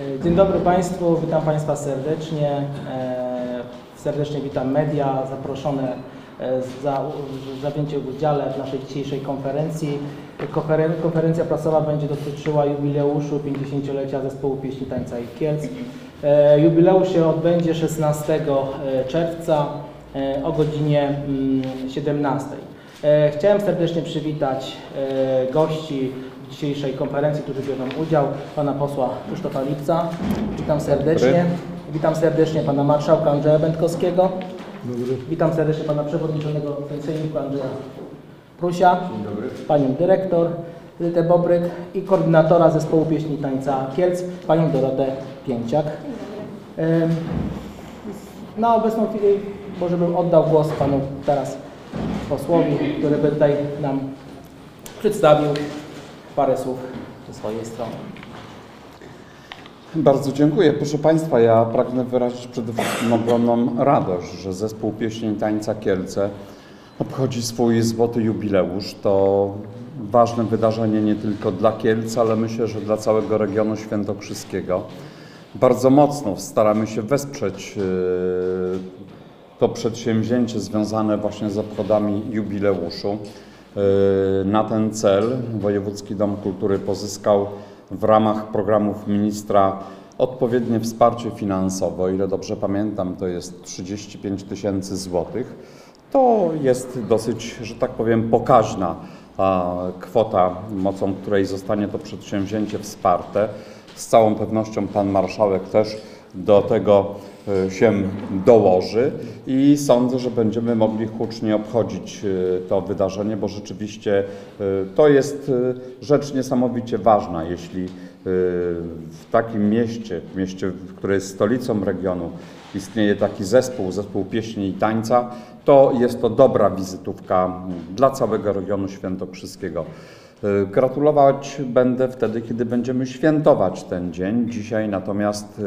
E, Dzień dobry Państwu, witam Państwa serdecznie. E, Serdecznie witam media zaproszone e, za u- za wzięcie w udziale w naszej dzisiejszej konferencji. Konferen- Konferencja prasowa będzie dotyczyła jubileuszu 50-lecia Zespołu Pieśni Tańca i Kielc. Jubileusz się odbędzie 16 czerwca o godzinie mm, 17. E, Chciałem serdecznie przywitać gości dzisiejszej konferencji, którzy biorą udział, pana posła Krzysztofa Lipca. Witam serdecznie. Witam serdecznie pana marszałka Andrzeja Będkowskiego. Witam serdecznie pana przewodniczącego Sejmiku Andrzeja Prusia. Panią dyrektor Zytę Bobryk i koordynatora zespołu pieśni tańca Kielc, panią Dorotę Pięciak. Na obecną chwilę może bym oddał głos panu teraz posłowi, który by tutaj nam przedstawił parę słów ze swojej strony. Bardzo dziękuję. Proszę Państwa, ja pragnę wyrazić przede wszystkim ogromną radość, że zespół pieśni i tańca Kielce obchodzi swój złoty jubileusz. To ważne wydarzenie nie tylko dla Kielc, ale myślę, że dla całego regionu świętokrzyskiego. Bardzo mocno staramy się wesprzeć yy, to przedsięwzięcie związane właśnie z obchodami jubileuszu. Yy, Na ten cel Wojewódzki Dom Kultury pozyskał w ramach programów ministra odpowiednie wsparcie finansowe. O ile dobrze pamiętam, to jest 35 tysięcy złotych. To jest dosyć, że tak powiem, pokaźna a, kwota, mocą której zostanie to przedsięwzięcie wsparte. Z całą pewnością Pan Marszałek też do tego e, się dołoży i sądzę, że będziemy mogli hucznie obchodzić e, to wydarzenie, bo rzeczywiście e, to jest rzecz niesamowicie ważna, jeśli w takim mieście, w mieście, które jest stolicą regionu, istnieje taki zespół, zespół pieśni i tańca, to jest to dobra wizytówka dla całego regionu świętokrzyskiego. E, Gratulować będę wtedy, kiedy będziemy świętować ten dzień. Dzisiaj natomiast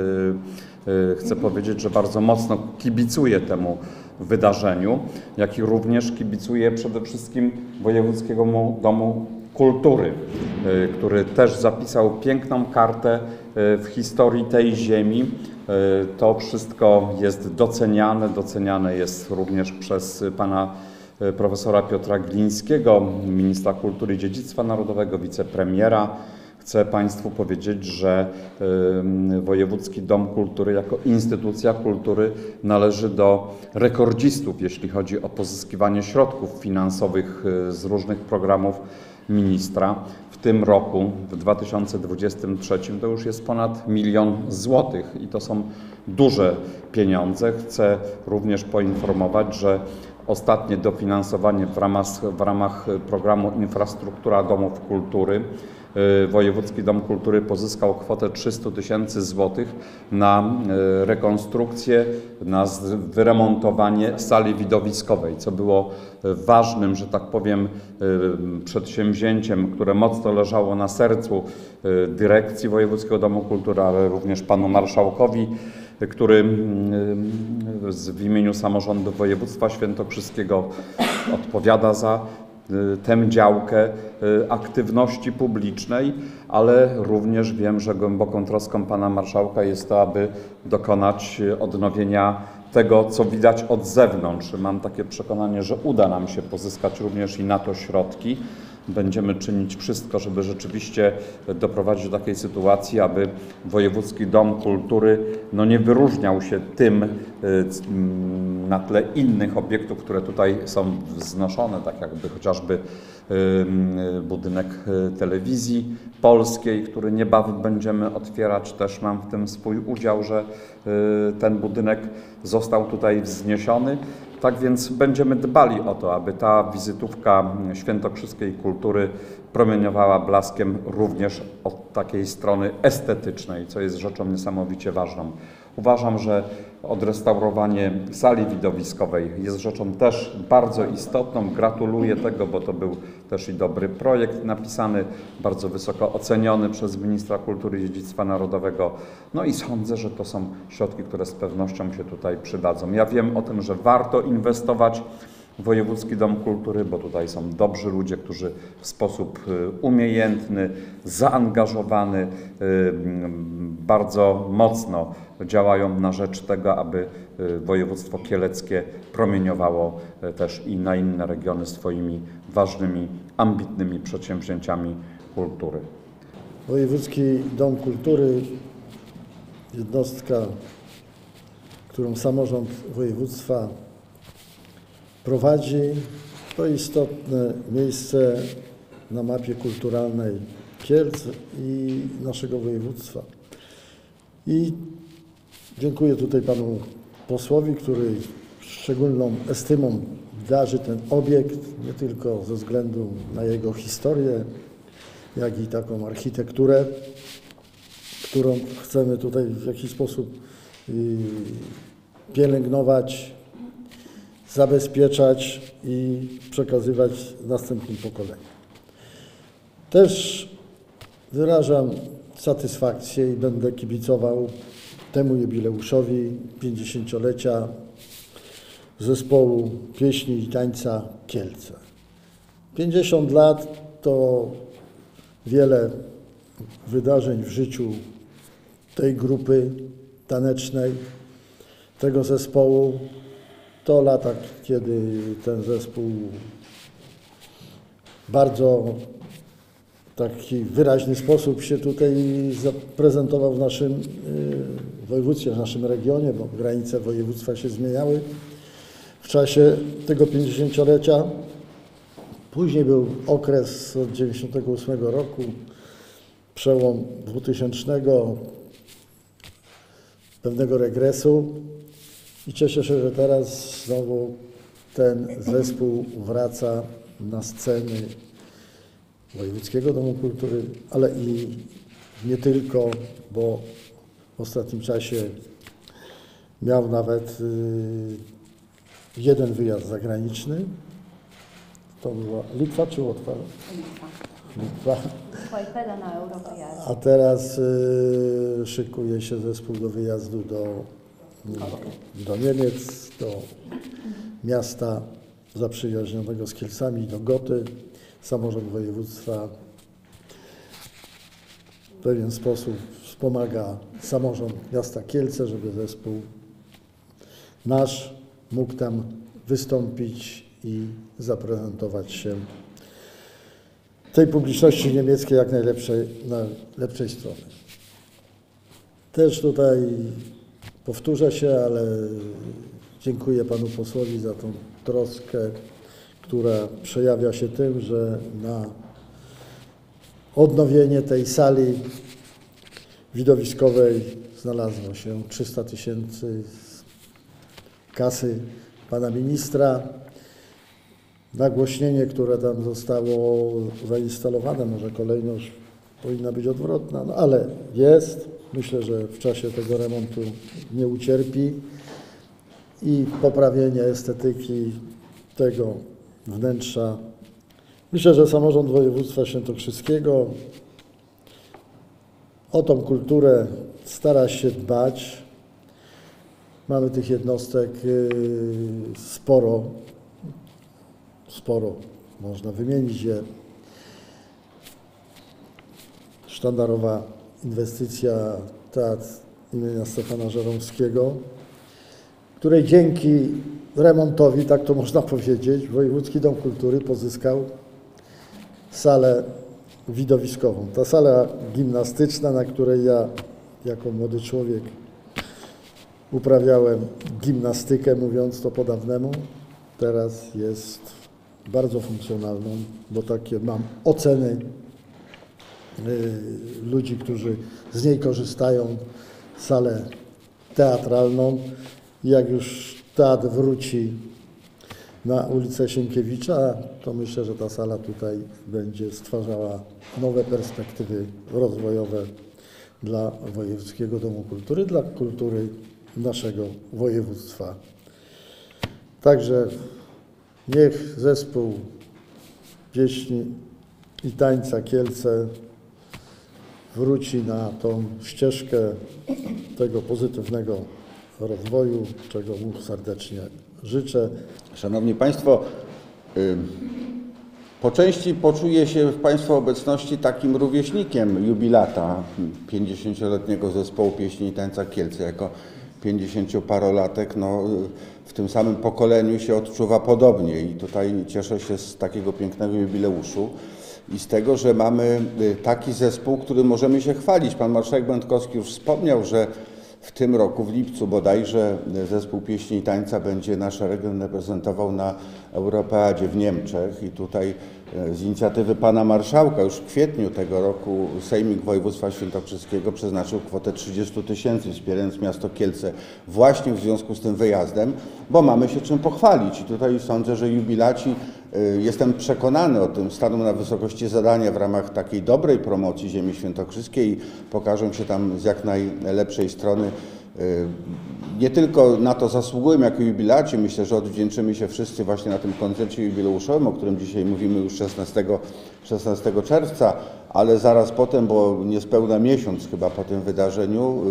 e, e, chcę powiedzieć, że bardzo mocno kibicuję temu wydarzeniu, jak i również kibicuję przede wszystkim Wojewódzkiemu Domu Kultury, który też zapisał piękną kartę w historii tej ziemi. To wszystko jest doceniane, doceniane jest również przez pana profesora Piotra Glińskiego, ministra kultury i dziedzictwa narodowego, wicepremiera. Chcę Państwu powiedzieć, że Wojewódzki Dom Kultury jako instytucja kultury należy do rekordzistów, jeśli chodzi o pozyskiwanie środków finansowych e, z różnych programów ministra. W tym roku, w 2023, to już jest ponad milion złotych i to są duże pieniądze. Chcę również poinformować, że ostatnie dofinansowanie w ramach, w ramach programu Infrastruktura Domów Kultury. Y, Wojewódzki Dom Kultury pozyskał kwotę 300 tysięcy złotych na y, rekonstrukcję, na wyremontowanie sali widowiskowej, co było y, ważnym, że tak powiem, przedsięwzięciem, które mocno leżało na sercu dyrekcji Wojewódzkiego Domu Kultury, ale również panu marszałkowi, który y, z- w imieniu samorządu województwa świętokrzyskiego odpowiada za y, tę działkę y, aktywności publicznej, ale również wiem, że głęboką troską pana marszałka jest to, aby dokonać y, odnowienia tego, co widać od zewnątrz. Mam takie przekonanie, że uda nam się pozyskać również i na to środki. Będziemy czynić wszystko, żeby rzeczywiście doprowadzić do takiej sytuacji, aby Wojewódzki Dom Kultury no, nie wyróżniał się tym y, mm, na tle innych obiektów, które tutaj są wznoszone, tak jakby chociażby y, y, budynek telewizji polskiej, który niebawem będziemy otwierać. Też mam w tym swój udział, że ten budynek został tutaj wzniesiony. Tak więc będziemy dbali o to, aby ta wizytówka świętokrzyskiej kultury promieniowała blaskiem również od takiej strony estetycznej, co jest rzeczą niesamowicie ważną. Uważam, że odrestaurowanie sali widowiskowej jest rzeczą też bardzo istotną. Gratuluję tego, bo to był też i dobry projekt napisany, bardzo wysoko oceniony przez ministra kultury i dziedzictwa narodowego. No i sądzę, że to są środki, które z pewnością się tutaj przydadzą. Ja wiem o tym, że warto inwestować Wojewódzki Dom Kultury, bo tutaj są dobrzy ludzie, którzy w sposób y, umiejętny, zaangażowany, y, mm, bardzo mocno działają na rzecz tego, aby y, województwo kieleckie promieniowało też i na inne regiony swoimi ważnymi, ambitnymi przedsięwzięciami kultury. Wojewódzki Dom Kultury, jednostka, którą samorząd województwa prowadzi, to istotne miejsce na mapie kulturalnej Kielc i naszego województwa. I dziękuję tutaj panu posłowi, który szczególną estymą darzy ten obiekt, nie tylko ze względu na jego historię, jak i taką architekturę, którą chcemy tutaj w jakiś sposób y, pielęgnować, zabezpieczać i przekazywać następnym pokoleniom. Też wyrażam satysfakcję i będę kibicował temu jubileuszowi 50-lecia zespołu pieśni i tańca Kielce. 50 lat to wiele wydarzeń w życiu tej grupy tanecznej, tego zespołu. To lata, kiedy ten zespół bardzo taki wyraźny sposób się tutaj zaprezentował w naszym y, województwie, w naszym regionie, bo granice województwa się zmieniały w czasie tego 50-lecia. Później był okres od 98 roku, przełom 2000, pewnego regresu i cieszę się, że teraz znowu ten zespół wraca na sceny Wojewódzkiego Domu Kultury, ale i nie tylko, bo w ostatnim czasie miał nawet y, jeden wyjazd zagraniczny. To była Litwa czy Łotwa? Litwa. Eurowyjazd. A teraz y, szykuje się zespół do wyjazdu do, do Niemiec, do miasta zaprzyjaźnionego z Kielcami, do Goty. Samorząd województwa w pewien sposób wspomaga samorząd miasta Kielce, żeby zespół nasz mógł tam wystąpić i zaprezentować się tej publiczności niemieckiej jak najlepszej, na lepszej strony. Też tutaj powtórzę się, ale dziękuję panu posłowi za tą troskę, która przejawia się tym, że na odnowienie tej sali widowiskowej znalazło się 300 tysięcy z kasy pana ministra. Nagłośnienie, które tam zostało zainstalowane, może kolejność powinna być odwrotna, no ale jest. Myślę, że w czasie tego remontu nie ucierpi i poprawienie estetyki tego wnętrza. Myślę, że samorząd województwa świętokrzyskiego o tą kulturę stara się dbać. Mamy tych jednostek y, sporo, sporo można wymienić je. Sztandarowa inwestycja Teatr imienia Stefana Żeromskiego, której dzięki remontowi, tak to można powiedzieć, Wojewódzki Dom Kultury pozyskał salę widowiskową. Ta sala gimnastyczna, na której ja jako młody człowiek uprawiałem gimnastykę, mówiąc to po dawnemu, teraz jest bardzo funkcjonalną, bo takie mam oceny ludzi, którzy z niej korzystają, salę teatralną. Jak już teatr wróci na ulicę Sienkiewicza, to myślę, że ta sala tutaj będzie stwarzała nowe perspektywy rozwojowe dla Wojewódzkiego Domu Kultury, dla kultury naszego województwa. Także niech zespół pieśni i tańca Kielce wróci na tą ścieżkę tego pozytywnego rozwoju, czego mu serdecznie życzę. Szanowni Państwo, po części poczuję się w Państwa obecności takim rówieśnikiem jubilata 50-letniego zespołu pieśni i tańca Kielce. Jako 50-parolatek no, w tym samym pokoleniu się odczuwa podobnie. I tutaj cieszę się z takiego pięknego jubileuszu i z tego, że mamy y, taki zespół, który możemy się chwalić. Pan marszałek Będkowski już wspomniał, że w tym roku, w lipcu bodajże, zespół pieśni i tańca będzie nasz region reprezentował na Europeadzie w Niemczech i tutaj e, z inicjatywy pana marszałka już w kwietniu tego roku Sejmik Województwa Świętokrzyskiego przeznaczył kwotę 30 tysięcy, wspierając miasto Kielce właśnie w związku z tym wyjazdem, bo mamy się czym pochwalić i tutaj sądzę, że jubilaci y, Jestem przekonany o tym, staną na wysokości zadania w ramach takiej dobrej promocji ziemi świętokrzyskiej i pokażą się tam z jak najlepszej strony. Y, Nie tylko na to zasługują jako jubilaci, myślę, że odwdzięczymy się wszyscy właśnie na tym koncercie jubileuszowym, o którym dzisiaj mówimy już 16, 16 czerwca, ale zaraz potem, bo niespełna miesiąc chyba po tym wydarzeniu,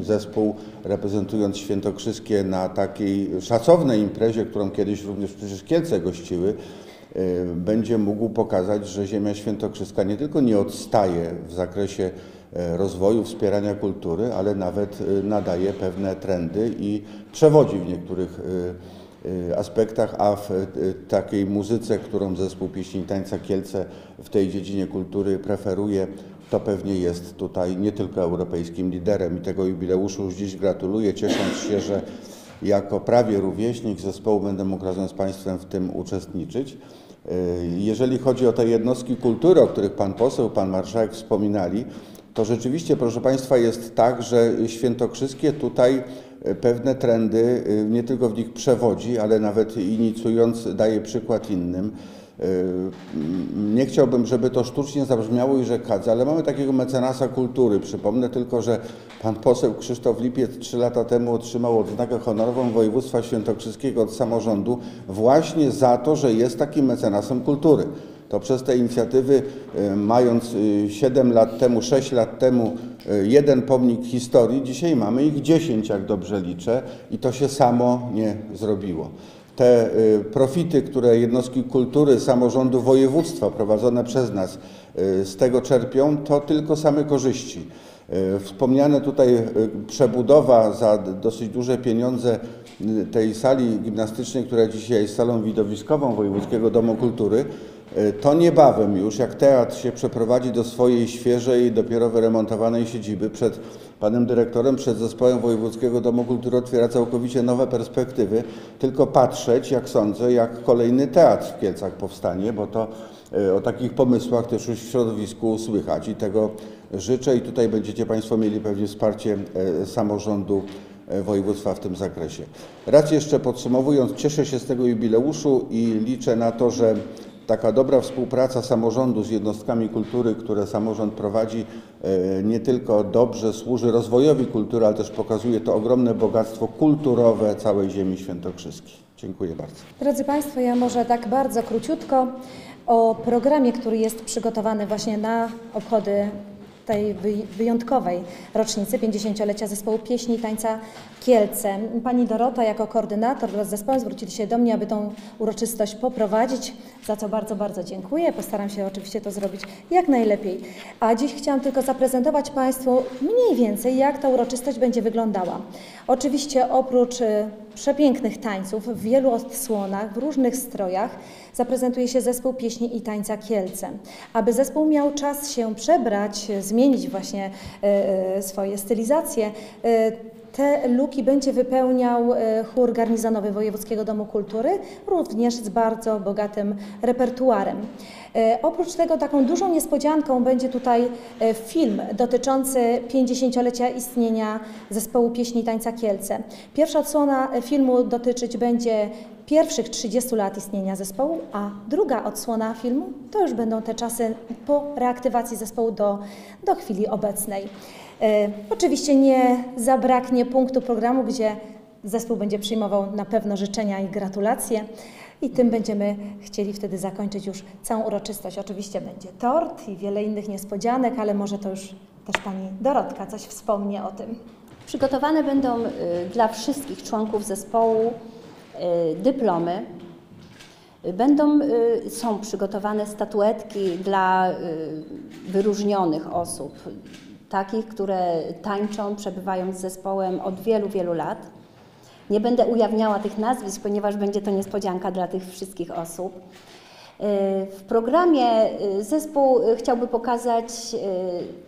y, zespół reprezentując Świętokrzyskie na takiej szacownej imprezie, którą kiedyś również przecież Kielce gościły, y, będzie mógł pokazać, że ziemia świętokrzyska nie tylko nie odstaje w zakresie e, rozwoju, wspierania kultury, ale nawet y, nadaje pewne trendy i przewodzi w niektórych y, y, aspektach, a w y, takiej muzyce, którą zespół pieśni i tańca Kielce w tej dziedzinie kultury preferuje, to pewnie jest tutaj nie tylko europejskim liderem i tego jubileuszu już dziś gratuluję, ciesząc się, że jako prawie rówieśnik zespołu będę mógł razem z Państwem w tym uczestniczyć. Y, Jeżeli chodzi o te jednostki kultury, o których Pan poseł, Pan Marszałek wspominali, to rzeczywiście, proszę Państwa, jest tak, że świętokrzyskie tutaj y, pewne trendy y, nie tylko w nich przewodzi, ale nawet inicjując daje przykład innym. Y, mm, Nie chciałbym, żeby to sztucznie zabrzmiało i że kadze, ale mamy takiego mecenasa kultury. Przypomnę tylko, że pan poseł Krzysztof Lipiec trzy lata temu otrzymał odznakę honorową województwa świętokrzyskiego od samorządu właśnie za to, że jest takim mecenasem kultury. To przez te inicjatywy, y, mając 7 lat temu, 6 lat temu jeden pomnik historii, dzisiaj mamy ich 10, jak dobrze liczę, i to się samo nie zrobiło te y, profity, które jednostki kultury samorządu województwa prowadzone przez nas y, z tego czerpią, to tylko same korzyści. Y, Wspomniane tutaj przebudowa za dosyć duże pieniądze tej sali gimnastycznej, która dzisiaj jest salą widowiskową Wojewódzkiego Domu Kultury, to niebawem już, jak teatr się przeprowadzi do swojej świeżej, dopiero wyremontowanej siedziby, przed panem dyrektorem, przed zespołem Wojewódzkiego Domu Kultury otwiera całkowicie nowe perspektywy. Tylko patrzeć, jak sądzę, jak kolejny teatr w Kielcach powstanie, bo to y, o takich pomysłach też już w środowisku słychać i tego życzę i tutaj będziecie Państwo mieli pewnie wsparcie e, samorządu e, województwa w tym zakresie. Raz jeszcze podsumowując, cieszę się z tego jubileuszu i liczę na to, że taka dobra współpraca samorządu z jednostkami kultury, które samorząd prowadzi, e, nie tylko dobrze służy rozwojowi kultury, ale też pokazuje to ogromne bogactwo kulturowe całej ziemi świętokrzyskiej. Dziękuję bardzo. Drodzy Państwo, ja może tak bardzo króciutko o programie, który jest przygotowany właśnie na obchody tej wyj- wyjątkowej rocznicy 50-lecia zespołu pieśni i tańca Kielce. Pani Dorota jako koordynator wraz z zespołem zwrócili się do mnie, aby tą uroczystość poprowadzić, za co bardzo, bardzo dziękuję. Postaram się oczywiście to zrobić jak najlepiej. A dziś chciałam tylko zaprezentować Państwu mniej więcej, jak ta uroczystość będzie wyglądała. Oczywiście oprócz y, przepięknych tańców w wielu odsłonach, w różnych strojach, zaprezentuje się zespół pieśni i tańca Kielce. Aby zespół miał czas się przebrać, zmienić właśnie y, y, swoje stylizacje, y, te luki będzie wypełniał e, chór garnizonowy Wojewódzkiego Domu Kultury, również z bardzo bogatym repertuarem. E, Oprócz tego taką dużą niespodzianką będzie tutaj e, film dotyczący 50-lecia istnienia zespołu pieśni tańca Kielce. Pierwsza odsłona filmu dotyczyć będzie pierwszych 30 lat istnienia zespołu, a druga odsłona filmu to już będą te czasy po reaktywacji zespołu do, do chwili obecnej. E, Oczywiście nie zabraknie punktu programu, gdzie zespół będzie przyjmował na pewno życzenia i gratulacje. I tym będziemy chcieli wtedy zakończyć już całą uroczystość. Oczywiście będzie tort i wiele innych niespodzianek, ale może to już też Pani Dorotka coś wspomnie o tym. Przygotowane będą y, dla wszystkich członków zespołu y, dyplomy. Będą, y, są przygotowane statuetki dla wyróżnionych osób, takich, które tańczą, przebywają z zespołem od wielu, wielu lat. Nie będę ujawniała tych nazwisk, ponieważ będzie to niespodzianka dla tych wszystkich osób. Y, W programie y, zespół y, chciałby pokazać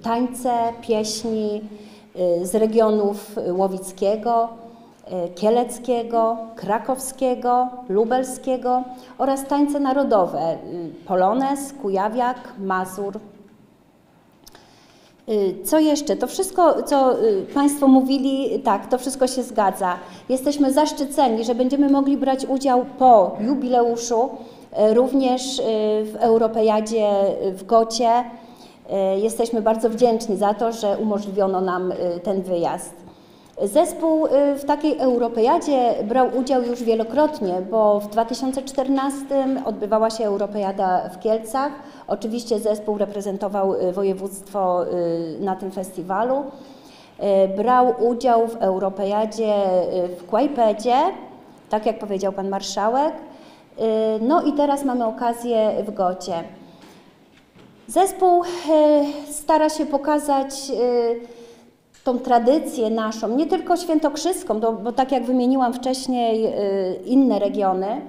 tańce, pieśni z regionów łowickiego, kieleckiego, krakowskiego, lubelskiego oraz tańce narodowe Polones, Kujawiak, Mazur, Co jeszcze? To wszystko, co y, Państwo mówili, tak, to wszystko się zgadza. Jesteśmy zaszczyceni, że będziemy mogli brać udział po jubileuszu, y, również y, w Europejadzie w Gocie. Y, Jesteśmy bardzo wdzięczni za to, że umożliwiono nam y, ten wyjazd. Zespół y, w takiej Europejadzie brał udział już wielokrotnie, bo w 2014 odbywała się Europejada w Kielcach. Oczywiście zespół reprezentował y, województwo y, na tym festiwalu. Brał udział w Europejadzie w Kłajpedzie, tak jak powiedział pan marszałek. No i teraz mamy okazję w Gocie. Zespół stara się pokazać tą tradycję naszą, nie tylko świętokrzyską, bo, bo tak jak wymieniłam wcześniej e, inne regiony,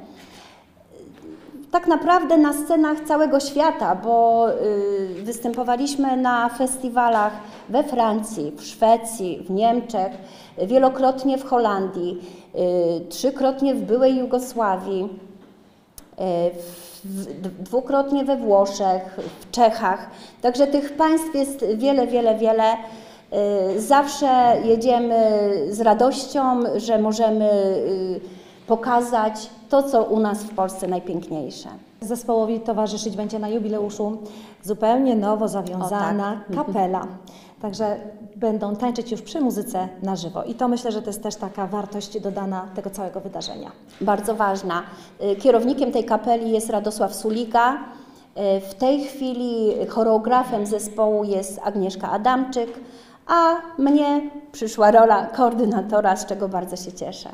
tak naprawdę na scenach całego świata, bo y, występowaliśmy na festiwalach we Francji, w Szwecji, w Niemczech, wielokrotnie w Holandii, y, trzykrotnie w byłej Jugosławii. Dwukrotnie we Włoszech, w Czechach. Także tych państw jest wiele, wiele, wiele. E, Zawsze jedziemy z radością, że możemy y, pokazać to, co u nas w Polsce najpiękniejsze. Zespołowi towarzyszyć będzie na jubileuszu zupełnie nowo zawiązana kapela. Także będą tańczyć już przy muzyce na żywo. I to myślę, że to jest też taka wartość dodana tego całego wydarzenia. Bardzo ważna. Y, Kierownikiem tej kapeli jest Radosław Sulika. Y, W tej chwili choreografem zespołu jest Agnieszka Adamczyk, a mnie przyszła rola koordynatora, z czego bardzo się cieszę.